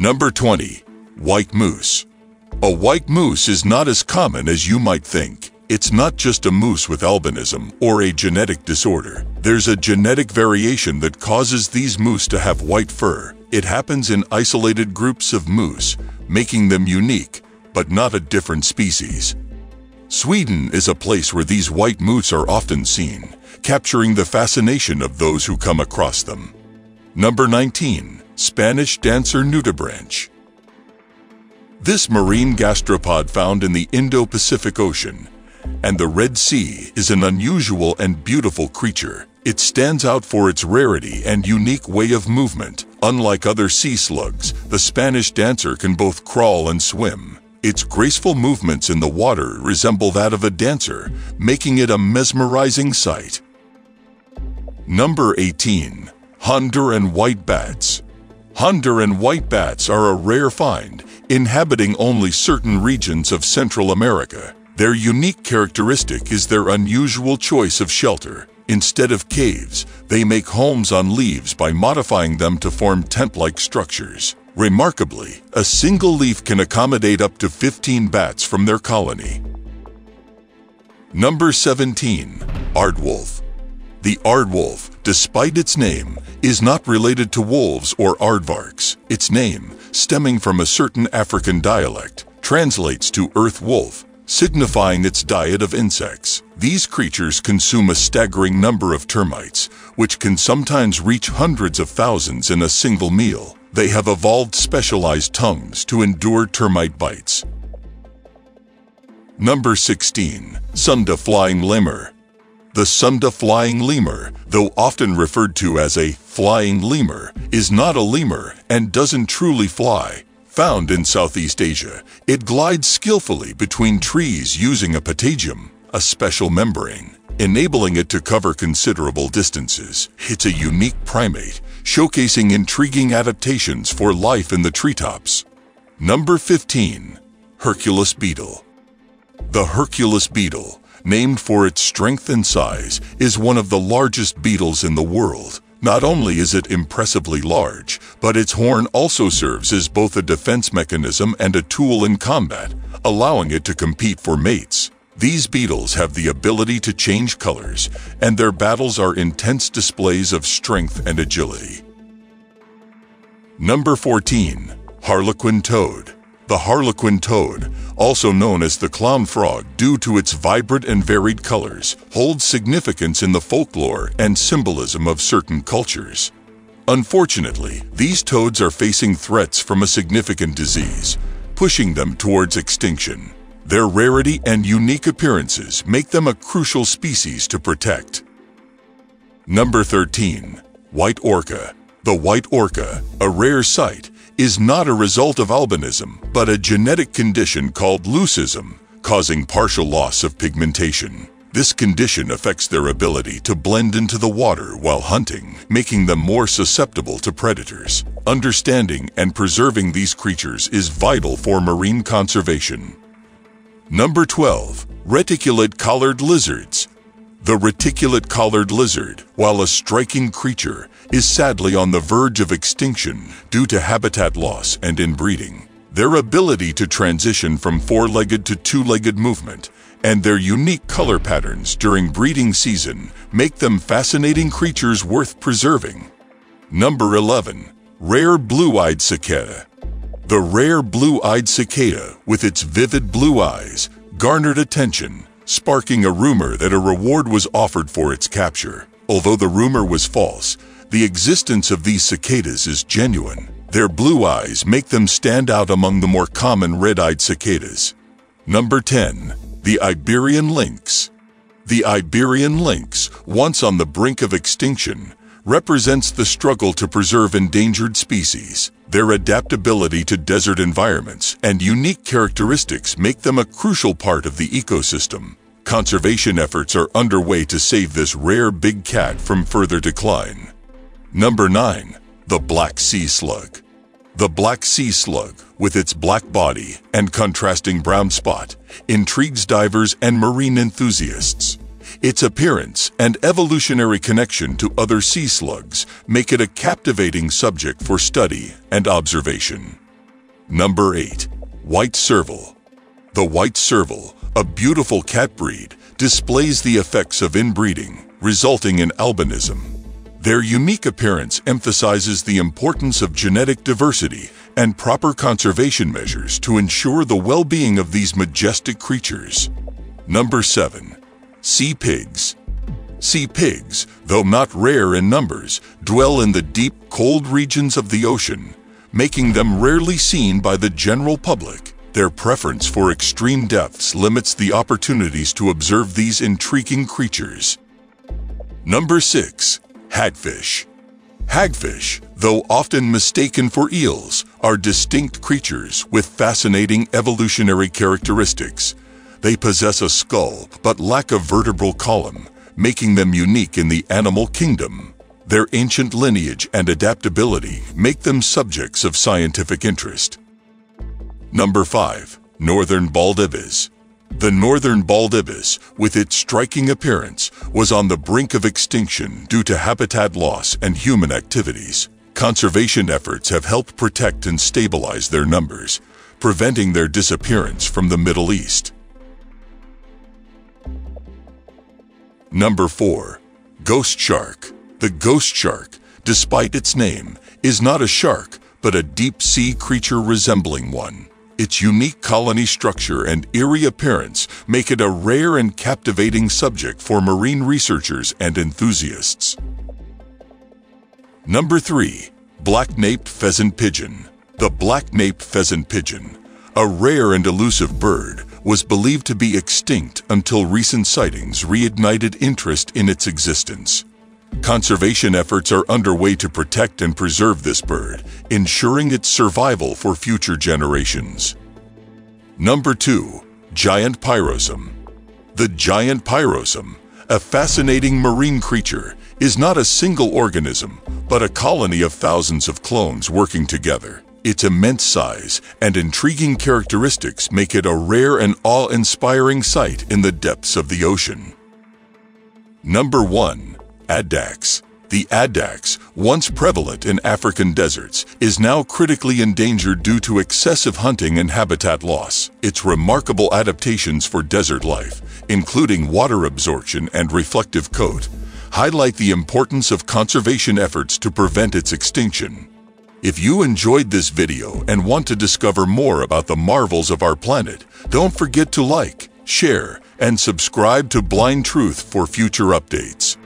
Number 20. White Moose. A white moose is not as common as you might think. It's not just a moose with albinism or a genetic disorder. There's a genetic variation that causes these moose to have white fur. It happens in isolated groups of moose, making them unique, but not a different species. Sweden is a place where these white moose are often seen, capturing the fascination of those who come across them. Number 19. Spanish Dancer Nudibranch. This marine gastropod found in the Indo-Pacific Ocean and the Red Sea is an unusual and beautiful creature. It stands out for its rarity and unique way of movement. Unlike other sea slugs, the Spanish dancer can both crawl and swim. Its graceful movements in the water resemble that of a dancer, making it a mesmerizing sight. Number 18. Honduran White Bats Honduran white bats are a rare find, inhabiting only certain regions of Central America. Their unique characteristic is their unusual choice of shelter. Instead of caves, they make homes on leaves by modifying them to form tent-like structures. Remarkably, a single leaf can accommodate up to 15 bats from their colony. Number 17. Aardwolf The aardwolf, despite its name, is not related to wolves or aardvarks. Its name, stemming from a certain African dialect, translates to earth wolf, signifying its diet of insects. These creatures consume a staggering number of termites, which can sometimes reach hundreds of thousands in a single meal. They have evolved specialized tongues to endure termite bites. Number 16. Sunda Flying Lemur The Sunda Flying Lemur, though often referred to as a flying lemur, is not a lemur and doesn't truly fly. Found in Southeast Asia, it glides skillfully between trees using a patagium, a special membrane, enabling it to cover considerable distances. It's a unique primate, showcasing intriguing adaptations for life in the treetops. Number 15. Hercules Beetle The Hercules beetle, named for its strength and size, is one of the largest beetles in the world. Not only is it impressively large, but its horn also serves as both a defense mechanism and a tool in combat, allowing it to compete for mates. These beetles have the ability to change colors, and their battles are intense displays of strength and agility. Number 14. Harlequin Toad The Harlequin Toad, also known as the clown frog due to its vibrant and varied colors, holds significance in the folklore and symbolism of certain cultures. Unfortunately, these toads are facing threats from a significant disease, pushing them towards extinction. Their rarity and unique appearances make them a crucial species to protect. Number 13. White Orca The white orca, a rare sight, is not a result of albinism, but a genetic condition called leucism, causing partial loss of pigmentation. This condition affects their ability to blend into the water while hunting, making them more susceptible to predators. Understanding and preserving these creatures is vital for marine conservation. Number 12. Reticulate collared lizards. The reticulate collared lizard, while a striking creature, is sadly on the verge of extinction due to habitat loss and inbreeding. Their ability to transition from four-legged to two-legged movement and their unique color patterns during breeding season make them fascinating creatures worth preserving. Number 11. Rare Blue-Eyed Cicada The rare blue-eyed cicada, with its vivid blue eyes, garnered attention sparking a rumor that a reward was offered for its capture. Although the rumor was false, the existence of these cicadas is genuine. Their blue eyes make them stand out among the more common red-eyed cicadas. Number 10. The Iberian Lynx The Iberian lynx, once on the brink of extinction, represents the struggle to preserve endangered species. Their adaptability to desert environments and unique characteristics make them a crucial part of the ecosystem. Conservation efforts are underway to save this rare big cat from further decline. Number 9. The Black Sea Slug The Black Sea Slug, with its black body and contrasting brown spot, intrigues divers and marine enthusiasts. Its appearance and evolutionary connection to other sea slugs make it a captivating subject for study and observation. Number 8. White Serval. The white serval, a beautiful cat breed, displays the effects of inbreeding, resulting in albinism. Their unique appearance emphasizes the importance of genetic diversity and proper conservation measures to ensure the well-being of these majestic creatures. Number 7. Sea Pigs. Sea pigs, though not rare in numbers, dwell in the deep, cold regions of the ocean, making them rarely seen by the general public. Their preference for extreme depths limits the opportunities to observe these intriguing creatures. Number 6. Hagfish. Hagfish, though often mistaken for eels, are distinct creatures with fascinating evolutionary characteristics. They possess a skull but lack a vertebral column, making them unique in the animal kingdom. Their ancient lineage and adaptability make them subjects of scientific interest. Number 5. Northern Bald Ibis. The northern bald ibis, with its striking appearance, was on the brink of extinction due to habitat loss and human activities. Conservation efforts have helped protect and stabilize their numbers, preventing their disappearance from the Middle East. Number 4. Ghost Shark. The ghost shark, despite its name, is not a shark, but a deep-sea creature resembling one. Its unique colony structure and eerie appearance make it a rare and captivating subject for marine researchers and enthusiasts. Number 3. Black-naped Pheasant Pigeon The black-naped pheasant pigeon, a rare and elusive bird, was believed to be extinct until recent sightings reignited interest in its existence. Conservation efforts are underway to protect and preserve this bird, ensuring its survival for future generations. Number 2. Giant Pyrosome The giant pyrosome, a fascinating marine creature, is not a single organism, but a colony of thousands of clones working together. Its immense size and intriguing characteristics make it a rare and awe-inspiring sight in the depths of the ocean. Number 1. Addax. The addax, once prevalent in African deserts, is now critically endangered due to excessive hunting and habitat loss. Its remarkable adaptations for desert life, including water absorption and reflective coat, highlight the importance of conservation efforts to prevent its extinction. If you enjoyed this video and want to discover more about the marvels of our planet, don't forget to like, share, and subscribe to Blind Truth for future updates.